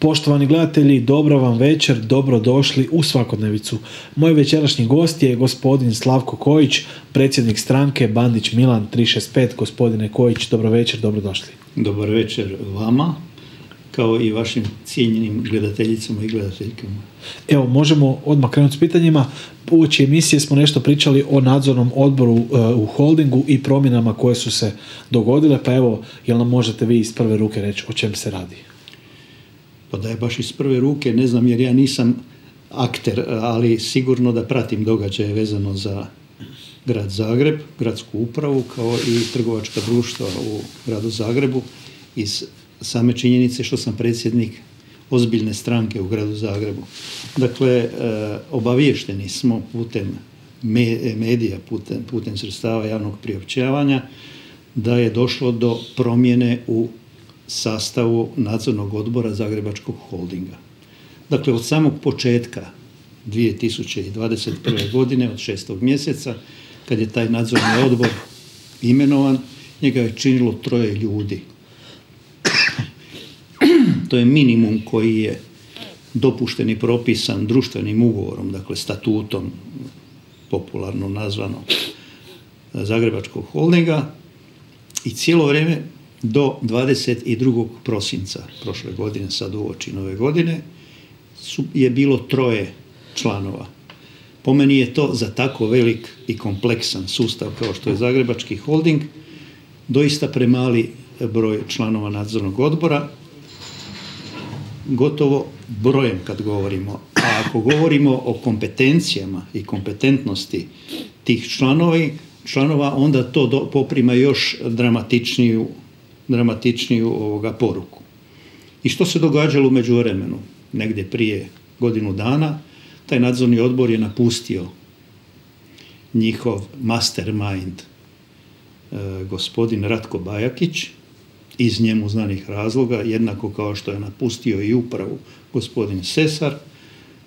Poštovani gledatelji, dobro vam večer, dobro došli u svakodnevicu. Moj večerašnji gost je gospodin Slavko Kojić, predsjednik stranke Bandić Milan 365. Gospodine Kojić, dobro večer, dobro došli. Dobar večer vama, kao i vašim cijenjenim gledateljicama i gledateljkama. Evo, možemo odmah krenuti s pitanjima. Uoči emisije smo nešto pričali o nadzornom odboru e, u holdingu i promjenama koje su se dogodile, pa evo, jel nam možete vi iz prve ruke reći o čem se radi? Pa da je baš iz prve ruke, ne znam jer ja nisam akter, ali sigurno da pratim događaje vezano za grad Zagreb, gradsku upravu, kao i trgovačka društva u gradu Zagrebu iz same činjenice što sam predsjednik ozbiljne stranke u gradu Zagrebu. Dakle, e, obaviješteni smo putem medija, putem, putem sredstava javnog priopćavanja da je došlo do promjene u sastavu nadzornog odbora Zagrebačkog holdinga. Dakle, od samog početka 2021. godine, od šestog mjeseca, kad je taj nadzorni odbor imenovan, njega je činilo troje ljudi. To je minimum koji je dopušten i propisan društvenim ugovorom, dakle statutom, popularno nazvano Zagrebačkog holdinga i cijelo vrijeme do 22. prosinca prošle godine, sad uoči nove godine, je bilo troje članova. Po meni je to za tako velik i kompleksan sustav kao što je Zagrebački holding doista premali broj članova nadzornog odbora, gotovo brojem kad govorimo. A ako govorimo o kompetencijama i kompetentnosti tih članovi, članova, onda to poprima još dramatičniju dramatičniju ovoga poruku. I što se događalo u međuvremenu? Negdje prije godinu dana taj nadzorni odbor je napustio njihov mastermind e, gospodin Ratko Bajakić iz njemu znanih razloga, jednako kao što je napustio i upravu gospodin Sesar,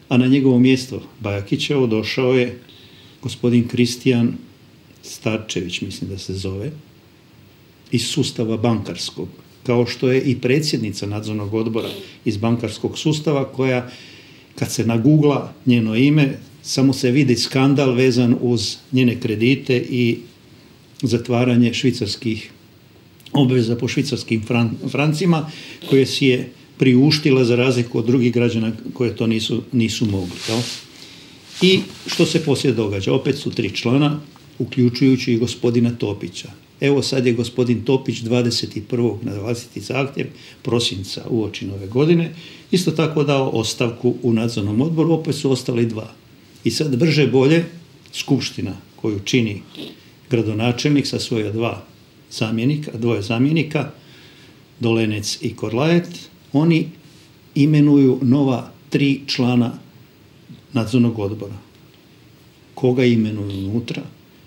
a na njegovo mjesto Bajakićevo došao je gospodin Kristijan Starčević, mislim da se zove, iz sustava bankarskog, kao što je i predsjednica nadzornog odbora iz bankarskog sustava koja kad se nagugla njeno ime samo se vidi skandal vezan uz njene kredite i zatvaranje švicarskih obveza po švicarskim francima koje si je priuštila za razliku od drugih građana koje to nisu, nisu mogli. I što se poslije događa? Opet su tri člana, uključujući i gospodina Topića. Evo sad je gospodin Topić 21. na 20. zahtjev prosinca uoči nove godine isto tako dao ostavku u nadzornom odboru, opet su ostali dva. I sad brže bolje skupština koju čini gradonačelnik sa svoja dva zamjenika, dvoje zamjenika, Dolenec i Korlajet, oni imenuju nova tri člana nadzornog odbora. Koga imenuju unutra?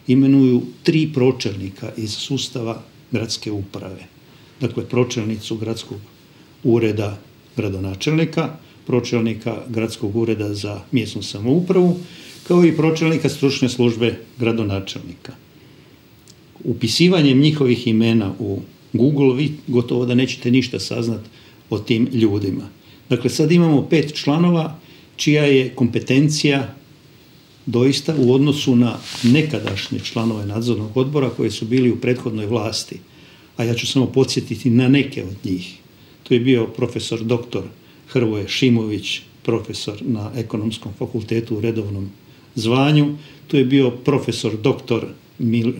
Imenuju tri pročelnika iz sustava gradske uprave. Dakle, pročelnicu gradskog ureda gradonačelnika, pročelnika gradskog ureda za mjesnu samoupravu, kao i pročelnika stručne službe gradonačelnika. Upisivanjem njihovih imena u Google vi gotovo da nećete ništa saznat o tim ljudima. Dakle, sad imamo pet članova čija je kompetencija doista u odnosu na nekadašnje članove nadzornog odbora koji su bili u prethodnoj vlasti, a ja ću samo podsjetiti na neke od njih. To je bio profesor doktor Hrvoje Šimović, profesor na ekonomskom fakultetu u redovnom zvanju. Tu je bio profesor doktor Mil, e,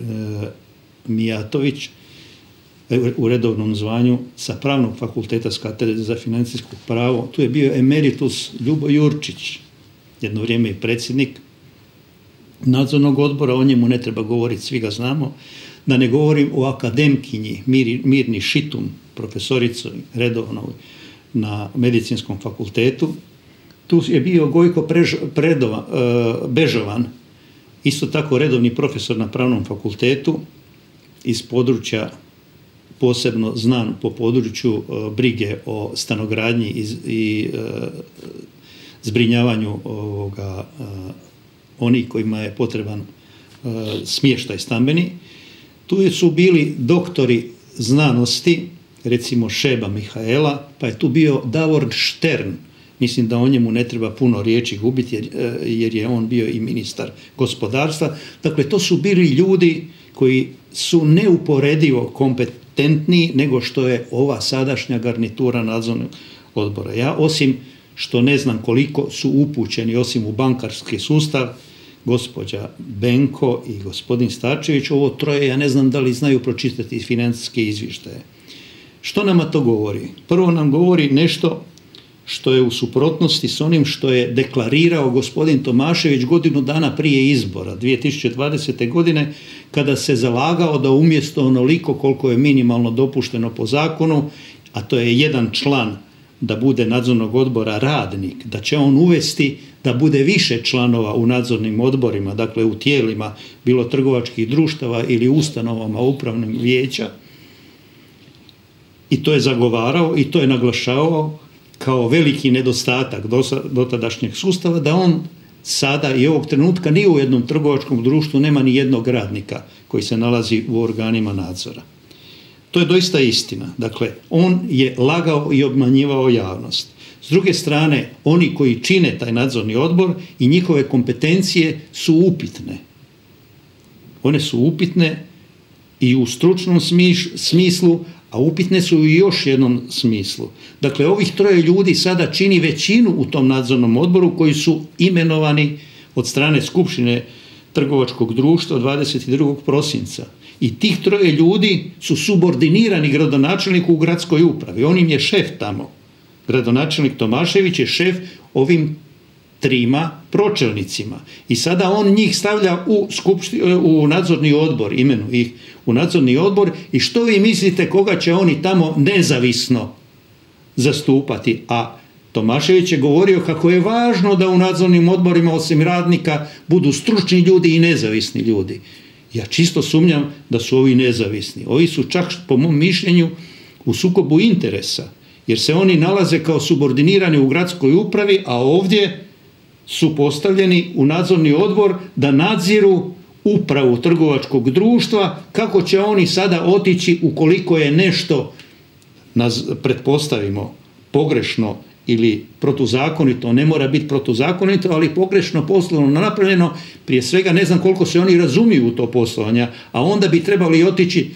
Mijatović e, u redovnom zvanju sa pravnog fakulteta s katedre za financijsko pravo. Tu je bio emeritus Ljubo Jurčić, jedno vrijeme i predsjednik nadzornog odbora, o njemu ne treba govoriti, svi ga znamo, da ne govorim o akademkinji Mirni Šitum, profesoricu redovno na medicinskom fakultetu. Tu je bio Gojko Predova, e, Bežovan, isto tako redovni profesor na pravnom fakultetu iz područja posebno znan po području e, brige o stanogradnji i, i e, zbrinjavanju ovoga oni kojima je potreban e, smještaj stambeni. Tu su bili doktori znanosti recimo Šeba Mihaela, pa je tu bio Davor Štern, mislim da o njemu ne treba puno riječi gubiti jer, e, jer je on bio i ministar gospodarstva. Dakle, to su bili ljudi koji su neuporedivo kompetentniji nego što je ova sadašnja garnitura nadzornog odbora. Ja osim što ne znam koliko su upućeni osim u bankarski sustav, gospođa Benko i gospodin Starčević, ovo troje ja ne znam da li znaju pročitati financijske izvještaje. Što nama to govori? Prvo nam govori nešto što je u suprotnosti s onim što je deklarirao gospodin Tomašević godinu dana prije izbora 2020. godine kada se zalagao da umjesto onoliko koliko je minimalno dopušteno po zakonu, a to je jedan član da bude nadzornog odbora radnik, da će on uvesti da bude više članova u nadzornim odborima, dakle u tijelima bilo trgovačkih društava ili ustanovama upravnog vijeća. I to je zagovarao i to je naglašavao kao veliki nedostatak dotadašnjeg sustava da on sada i ovog trenutka ni u jednom trgovačkom društvu nema ni jednog radnika koji se nalazi u organima nadzora. To je doista istina. Dakle, on je lagao i obmanjivao javnost. S druge strane, oni koji čine taj nadzorni odbor i njihove kompetencije su upitne. One su upitne i u stručnom smislu, a upitne su i u još jednom smislu. Dakle, ovih troje ljudi sada čini većinu u tom nadzornom odboru koji su imenovani od strane Skupštine trgovačkog društva 22. prosinca. I tih troje ljudi su subordinirani gradonačelniku u gradskoj upravi. On im je šef tamo. Gradonačelnik Tomašević je šef ovim trima pročelnicima. I sada on njih stavlja u, u nadzorni odbor, imenu ih u nadzorni odbor i što vi mislite koga će oni tamo nezavisno zastupati? A Tomašević je govorio kako je važno da u nadzornim odborima osim radnika budu stručni ljudi i nezavisni ljudi. Ja čisto sumnjam da su ovi nezavisni. Ovi su čak po mom mišljenju u sukobu interesa jer se oni nalaze kao subordinirani u gradskoj upravi, a ovdje su postavljeni u nadzorni odbor da nadziru upravu trgovačkog društva, kako će oni sada otići ukoliko je nešto, pretpostavimo, pogrešno ili protuzakonito, ne mora biti protuzakonito, ali pogrešno poslovno napravljeno, prije svega ne znam koliko se oni razumiju u to poslovanja, a onda bi trebali otići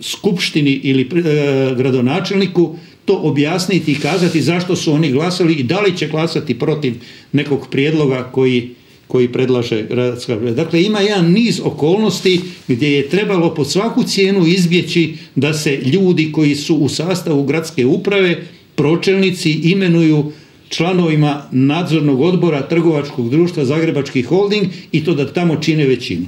skupštini ili e, gradonačelniku to objasniti i kazati zašto su oni glasali i da li će glasati protiv nekog prijedloga koji, koji predlaže gradska Dakle, ima jedan niz okolnosti gdje je trebalo pod svaku cijenu izbjeći da se ljudi koji su u sastavu gradske uprave, pročelnici, imenuju članovima nadzornog odbora trgovačkog društva Zagrebački holding i to da tamo čine većinu.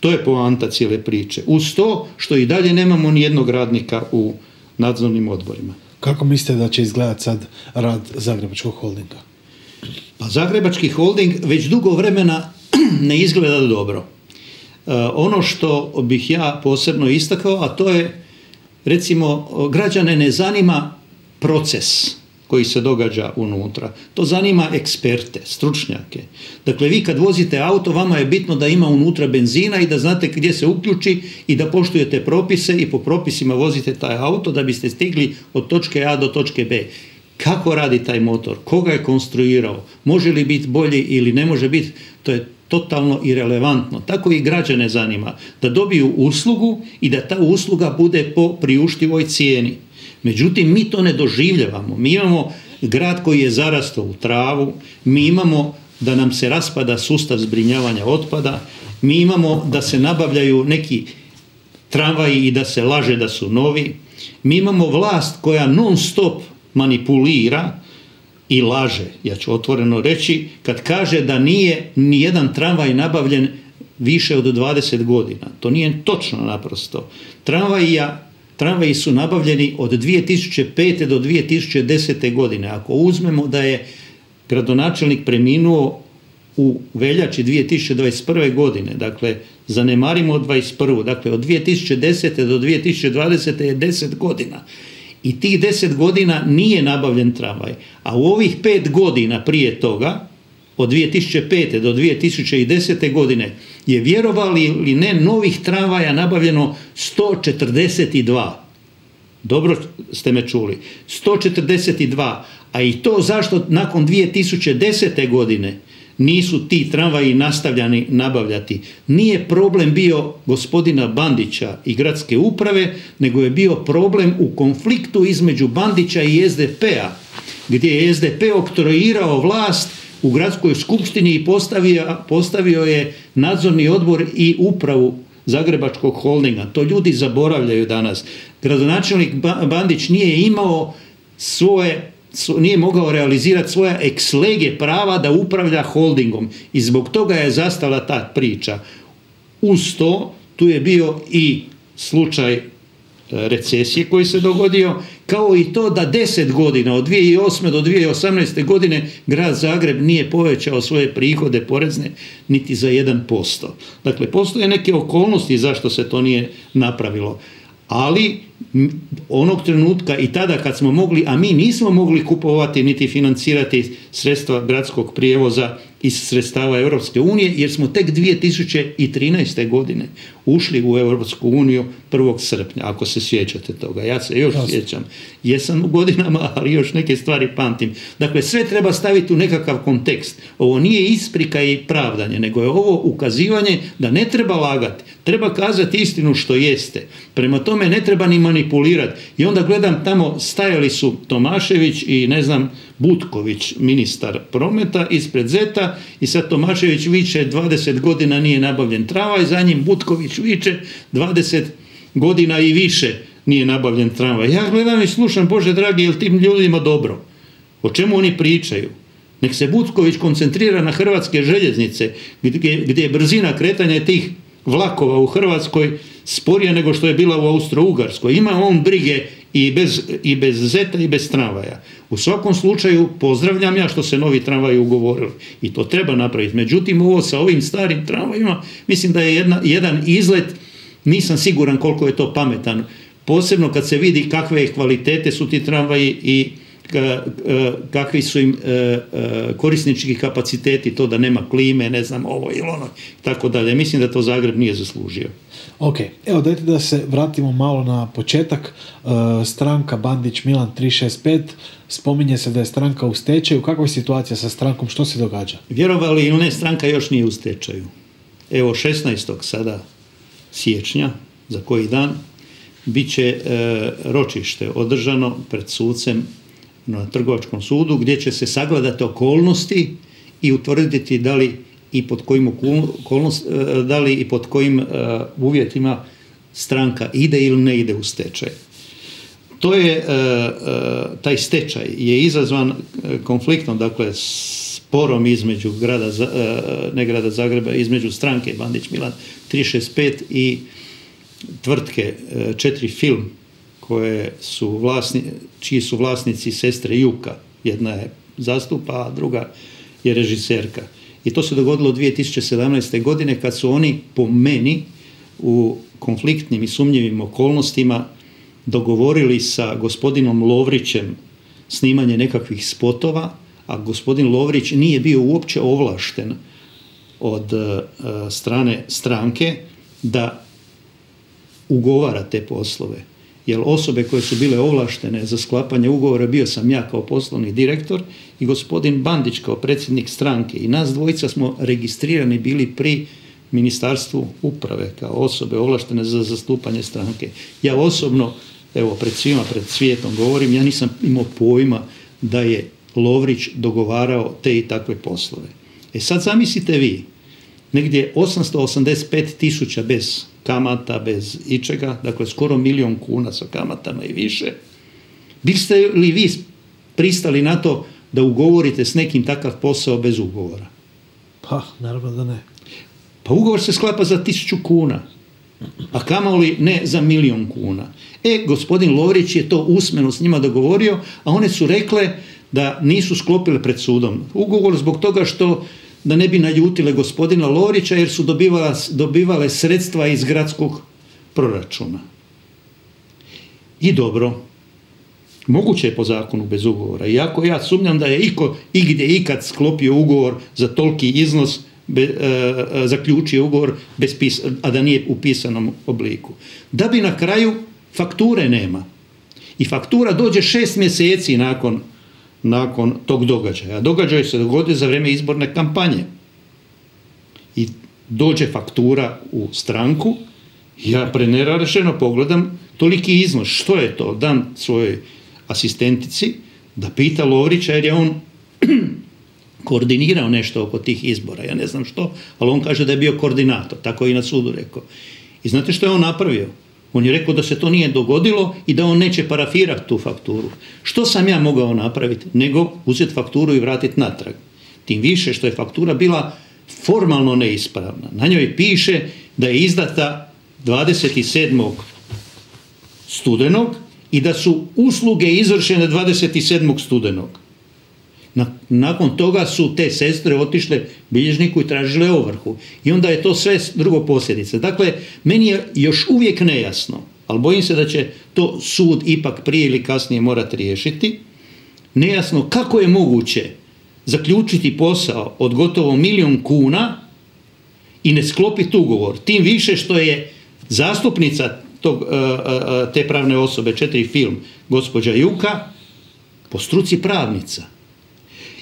To je poanta cijele priče. Uz to što i dalje nemamo ni jednog radnika u nadzornim odborima. Kako mislite da će izgledati sad rad Zagrebačkog holdinga? Pa Zagrebački holding već dugo vremena ne izgleda dobro. E, ono što bih ja posebno istakao, a to je recimo građane ne zanima proces koji se događa unutra. To zanima eksperte, stručnjake. Dakle, vi kad vozite auto, vama je bitno da ima unutra benzina i da znate gdje se uključi i da poštujete propise i po propisima vozite taj auto da biste stigli od točke A do točke B. Kako radi taj motor? Koga je konstruirao? Može li biti bolji ili ne može biti? To je totalno irelevantno. Tako i građane zanima da dobiju uslugu i da ta usluga bude po priuštivoj cijeni. Međutim, mi to ne doživljavamo. Mi imamo grad koji je zarastao u travu, mi imamo da nam se raspada sustav zbrinjavanja otpada, mi imamo da se nabavljaju neki tramvaji i da se laže da su novi, mi imamo vlast koja non stop manipulira i laže, ja ću otvoreno reći, kad kaže da nije ni jedan tramvaj nabavljen više od 20 godina. To nije točno naprosto. Tramvaja Tramvaji su nabavljeni od 2005. do 2010. godine. Ako uzmemo da je gradonačelnik preminuo u veljači 2021. godine, dakle zanemarimo od 21. Dakle od 2010. do 2020. je 10 godina. I tih 10 godina nije nabavljen tramvaj. A u ovih 5 godina prije toga, od 2005. do 2010. godine, je vjerovali ili ne novih tramvaja nabavljeno 142. Dobro ste me čuli. 142. A i to zašto nakon 2010. godine nisu ti tramvaji nastavljani nabavljati. Nije problem bio gospodina Bandića i gradske uprave, nego je bio problem u konfliktu između Bandića i SDP-a, gdje je SDP oktroirao vlast u gradskoj skupštini i postavio, postavio je nadzorni odbor i upravu Zagrebačkog holdinga. To ljudi zaboravljaju danas. Gradonačelnik Bandić nije imao svoje nije mogao realizirati svoja ekslege prava da upravlja holdingom i zbog toga je zastala ta priča. Uz to tu je bio i slučaj recesije koji se dogodio, kao i to da deset godina, od 2008. do 2018. godine, grad Zagreb nije povećao svoje prihode porezne niti za 1%. Dakle, postoje neke okolnosti zašto se to nije napravilo. Ali onog trenutka i tada kad smo mogli, a mi nismo mogli kupovati niti financirati sredstva gradskog prijevoza iz sredstava Europske unije jer smo tek 2013. godine ušli u Europsku uniju 1. srpnja, ako se sjećate toga. Ja se još sjećam. Jesam u godinama, ali još neke stvari pamtim. Dakle, sve treba staviti u nekakav kontekst. Ovo nije isprika i pravdanje, nego je ovo ukazivanje da ne treba lagati. Treba kazati istinu što jeste. Prema tome ne treba ni manipulirati. I onda gledam tamo, stajali su Tomašević i ne znam, Butković, ministar prometa, ispred Zeta i sad Tomašević viče 20 godina nije nabavljen tramvaj, za njim Butković viče 20 godina i više nije nabavljen tramvaj. Ja gledam i slušam, Bože dragi, jel tim ljudima dobro? O čemu oni pričaju? Nek se Butković koncentrira na hrvatske željeznice, gdje, gdje je brzina kretanja tih vlakova u Hrvatskoj sporija nego što je bila u Austro-Ugarskoj. Ima on brige i bez, i bez zeta i bez tramvaja. U svakom slučaju pozdravljam ja što se novi tramvaj ugovorili i to treba napraviti. Međutim, ovo sa ovim starim tramvajima mislim da je jedna, jedan izlet, nisam siguran koliko je to pametan. Posebno kad se vidi kakve kvalitete su ti tramvaji i kakvi su im e, e, korisnički kapaciteti, to da nema klime, ne znam, ovo ili ono, tako dalje. Mislim da to Zagreb nije zaslužio. Ok, evo dajte da se vratimo malo na početak. E, stranka Bandić Milan 365, spominje se da je stranka u stečaju. Kakva je situacija sa strankom, što se događa? Vjerovali ili ne, stranka još nije u stečaju. Evo 16. sada siječnja, za koji dan, bit će ročište održano pred sucem na trgovačkom sudu gdje će se sagledati okolnosti i utvrditi da li i pod kojim okolnost, e, da li i pod kojim e, uvjetima stranka ide ili ne ide u stečaj. To je, e, taj stečaj je izazvan konfliktom, dakle, sporom između grada, ne grada Zagreba, između stranke Bandić Milan 365 i tvrtke četiri film koje su vlasni, čiji su vlasnici sestre Juka. Jedna je zastupa, a druga je režiserka. I to se dogodilo 2017. godine kad su oni po meni u konfliktnim i sumnjivim okolnostima dogovorili sa gospodinom Lovrićem snimanje nekakvih spotova, a gospodin Lovrić nije bio uopće ovlašten od e, strane stranke da ugovara te poslove jer osobe koje su bile ovlaštene za sklapanje ugovora bio sam ja kao poslovni direktor i gospodin Bandić kao predsjednik stranke i nas dvojica smo registrirani bili pri ministarstvu uprave kao osobe ovlaštene za zastupanje stranke. Ja osobno, evo pred svima, pred svijetom govorim, ja nisam imao pojma da je Lovrić dogovarao te i takve poslove. E sad zamislite vi, negdje 885 tisuća bez kamata, bez ičega, dakle skoro milion kuna sa kamatama i više. Biste li vi pristali na to da ugovorite s nekim takav posao bez ugovora? Pa, naravno da ne. Pa ugovor se sklapa za tisuću kuna, a kamoli ne za milion kuna. E, gospodin Lovrić je to usmeno s njima dogovorio, a one su rekle da nisu sklopile pred sudom. Ugovor zbog toga što da ne bi naljutile gospodina Lovrića jer su dobivale, dobivale sredstva iz gradskog proračuna. I dobro, moguće je po zakonu bez ugovora. Iako ja sumnjam da je iko igdje ikad sklopio ugovor za toliki iznos, be, e, e, zaključio ugovor bez a da nije u pisanom obliku. Da bi na kraju fakture nema. I faktura dođe šest mjeseci nakon, nakon tog događaja. Događaj se dogodi za vrijeme izborne kampanje. I dođe faktura u stranku, ja prenerašeno pogledam toliki iznos, što je to, dan svojoj asistentici, da pita Lovrića jer je on koordinirao nešto oko tih izbora, ja ne znam što, ali on kaže da je bio koordinator, tako je i na sudu rekao. I znate što je on napravio? On je rekao da se to nije dogodilo i da on neće parafirati tu fakturu. Što sam ja mogao napraviti? Nego uzeti fakturu i vratiti natrag. Tim više što je faktura bila formalno neispravna. Na njoj piše da je izdata 27. studenog i da su usluge izvršene 27. studenog. Nakon toga su te sestre otišle bilježniku i tražile ovrhu. I onda je to sve drugo posljedice. Dakle, meni je još uvijek nejasno, ali bojim se da će to sud ipak prije ili kasnije morati riješiti. Nejasno kako je moguće zaključiti posao od gotovo milijun kuna i ne sklopiti ugovor. Tim više što je zastupnica tog, e, e, e, te pravne osobe, četiri film, gospođa Juka, po struci pravnica.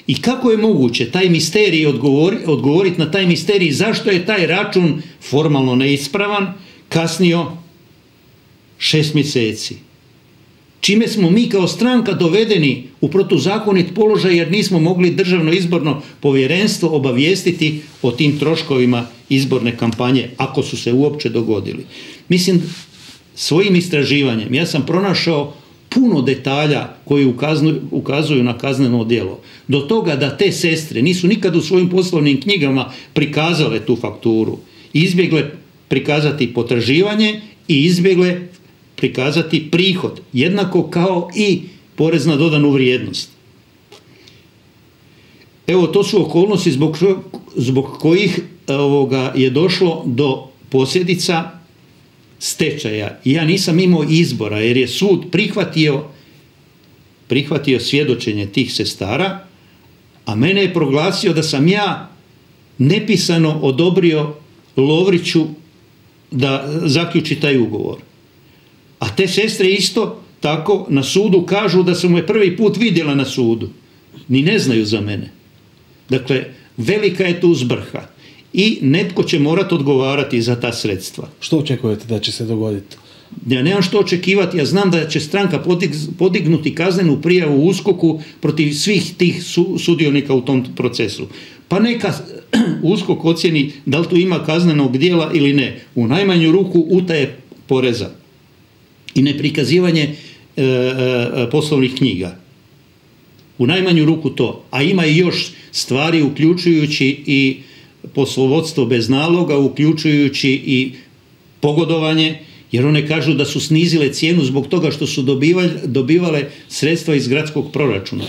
I kako je moguće taj misterij odgovoriti na taj misterij zašto je taj račun formalno neispravan kasnio šest mjeseci. Čime smo mi kao stranka dovedeni u protuzakonit položaj jer nismo mogli državno izborno povjerenstvo obavijestiti o tim troškovima izborne kampanje ako su se uopće dogodili. Mislim, svojim istraživanjem ja sam pronašao puno detalja koji ukazuju na kazneno djelo. Do toga da te sestre nisu nikad u svojim poslovnim knjigama prikazale tu fakturu. Izbjegle prikazati potraživanje i izbjegle prikazati prihod. Jednako kao i porez na dodanu vrijednost. Evo, to su okolnosti zbog, kojih ovoga, je došlo do posljedica stečaja. Ja nisam imao izbora jer je sud prihvatio prihvatio svjedočenje tih sestara, a mene je proglasio da sam ja nepisano odobrio Lovriću da zaključi taj ugovor. A te sestre isto tako na sudu kažu da sam me prvi put vidjela na sudu. Ni ne znaju za mene. Dakle, velika je tu zbrha i netko će morati odgovarati za ta sredstva. Što očekujete da će se dogoditi? Ja nemam što očekivati, ja znam da će stranka podignuti kaznenu prijavu u uskoku protiv svih tih sudionika u tom procesu. Pa neka uskok ocjeni da li tu ima kaznenog dijela ili ne. U najmanju ruku utaje poreza i neprikazivanje e, e, poslovnih knjiga. U najmanju ruku to. A ima i još stvari uključujući i poslovodstvo bez naloga, uključujući i pogodovanje, jer one kažu da su snizile cijenu zbog toga što su dobivale sredstva iz gradskog proračuna.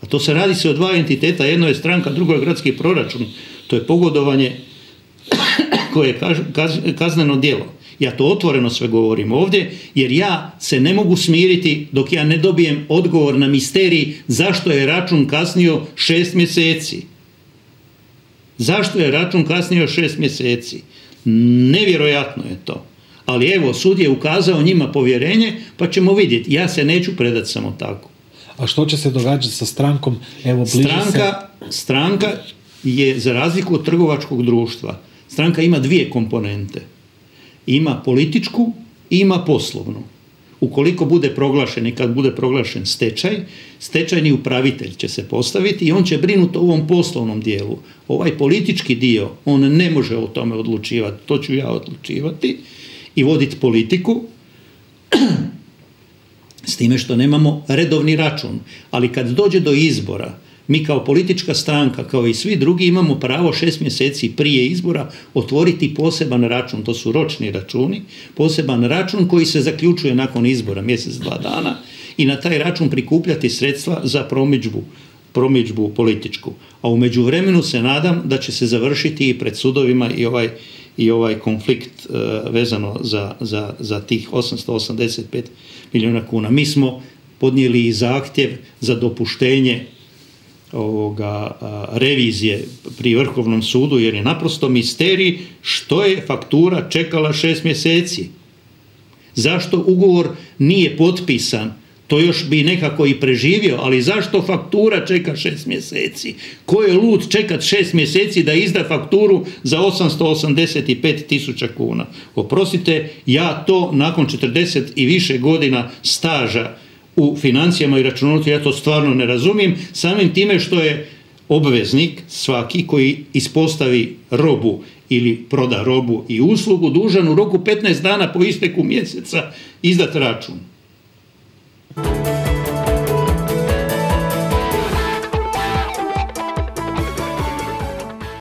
Pa to se radi se o dva entiteta, jedno je stranka, drugo je gradski proračun. To je pogodovanje koje je kazneno djelo. Ja to otvoreno sve govorim ovdje, jer ja se ne mogu smiriti dok ja ne dobijem odgovor na misterij zašto je račun kasnio šest mjeseci. Zašto je račun kasnio šest mjeseci? Nevjerojatno je to. Ali evo, sud je ukazao njima povjerenje, pa ćemo vidjeti. Ja se neću predati samo tako. A što će se događati sa strankom? Evo, stranka, stranka je, za razliku od trgovačkog društva, stranka ima dvije komponente. Ima političku i ima poslovnu ukoliko bude proglašen i kad bude proglašen stečaj, stečajni upravitelj će se postaviti i on će brinuti o ovom poslovnom dijelu. Ovaj politički dio, on ne može o tome odlučivati, to ću ja odlučivati i voditi politiku, s time što nemamo redovni račun. Ali kad dođe do izbora, mi kao politička stranka, kao i svi drugi, imamo pravo šest mjeseci prije izbora otvoriti poseban račun, to su ročni računi, poseban račun koji se zaključuje nakon izbora, mjesec, dva dana, i na taj račun prikupljati sredstva za promičbu, promičbu političku. A u međuvremenu se nadam da će se završiti i pred sudovima i ovaj, i ovaj konflikt e, vezano za, za, za tih 885 milijuna kuna. Mi smo podnijeli i zahtjev za dopuštenje ovoga, revizije pri Vrhovnom sudu jer je naprosto misterij što je faktura čekala šest mjeseci. Zašto ugovor nije potpisan to još bi nekako i preživio, ali zašto faktura čeka šest mjeseci? Ko je lud čekat šest mjeseci da izda fakturu za 885 tisuća kuna? Oprostite, ja to nakon 40 i više godina staža u financijama i računovodstvu, ja to stvarno ne razumijem, samim time što je obveznik svaki koji ispostavi robu ili proda robu i uslugu dužan u roku 15 dana po isteku mjeseca izdat račun.